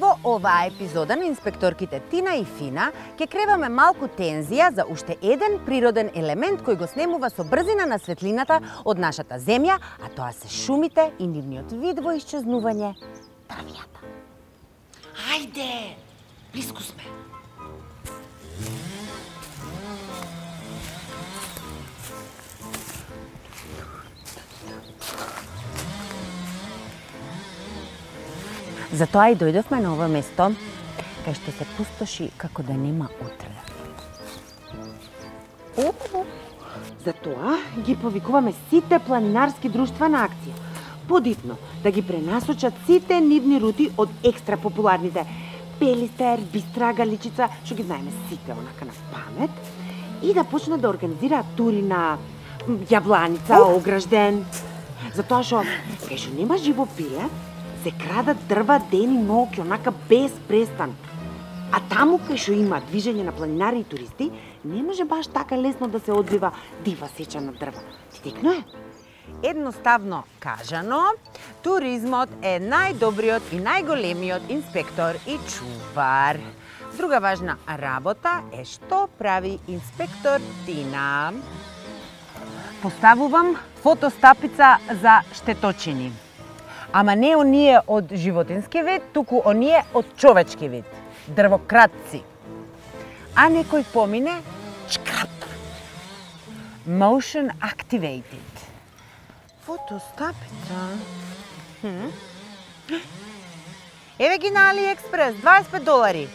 Во оваа епизода на инспекторките Тина и Фина ќе креваме малку тензија за уште еден природен елемент кој го снемува со брзина на светлината од нашата земја, а тоа се шумите и нивниот вид во исчезнување – травијата. Ајде! Близко сме. Затоа и дојдовме на ова место, кај што се пустоши како да нема утре. Затоа ги повикуваме сите планинарски друштва на акција. Подитно, да ги пренасочат сите нивни рути од екстра популарните Пелистер, Бистра, Галичица, што ги знаеме сите онака на памет, и да почнат да организираат тури на Јабланица, Огражден. Затоа што кај што нема живо пиле, се крадат дрва ден и ноќ, онака без престан. А таму кај што има движење на планинари и туристи, не може баш така лесно да се одбива дива сеча на дрва. Стекно е? Едноставно кажано, туризмот е најдобриот и најголемиот инспектор и чувар. Друга важна работа е што прави инспектор Тина. Поставувам фотостапица за штеточини. Ама не оние од животински вид, туку оние од човечки вид. Дрвократци. А некој помине, чкрап. Motion activated. Фотостапица. Хм. Еве ги на AliExpress, 25 долари.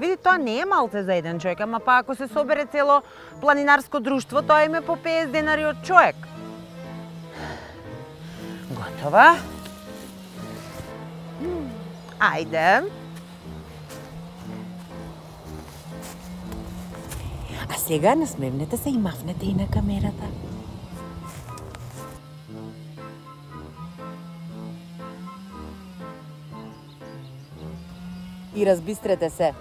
Види, тоа не е малце за еден човек, ама па ако се собере цело планинарско друштво, тоа име по 50 денари од човек. Готова? Ајде. А сега насмевнете се и мафнете и на камерата. И разбистрете се.